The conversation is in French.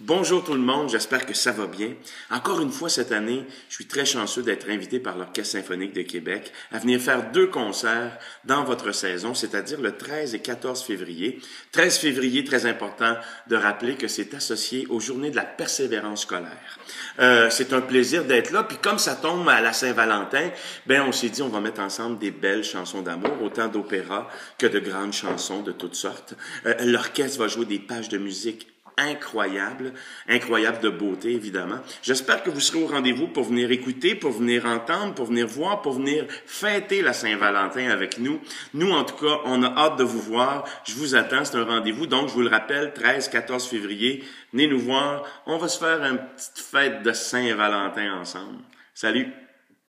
Bonjour tout le monde, j'espère que ça va bien. Encore une fois cette année, je suis très chanceux d'être invité par l'Orchestre symphonique de Québec à venir faire deux concerts dans votre saison, c'est-à-dire le 13 et 14 février. 13 février, très important de rappeler que c'est associé aux journées de la persévérance scolaire. Euh, c'est un plaisir d'être là, puis comme ça tombe à la Saint-Valentin, ben on s'est dit on va mettre ensemble des belles chansons d'amour, autant d'opéra que de grandes chansons de toutes sortes. Euh, L'orchestre va jouer des pages de musique incroyable, incroyable de beauté, évidemment. J'espère que vous serez au rendez-vous pour venir écouter, pour venir entendre, pour venir voir, pour venir fêter la Saint-Valentin avec nous. Nous, en tout cas, on a hâte de vous voir. Je vous attends, c'est un rendez-vous. Donc, je vous le rappelle, 13, 14 février, venez nous voir. On va se faire une petite fête de Saint-Valentin ensemble. Salut!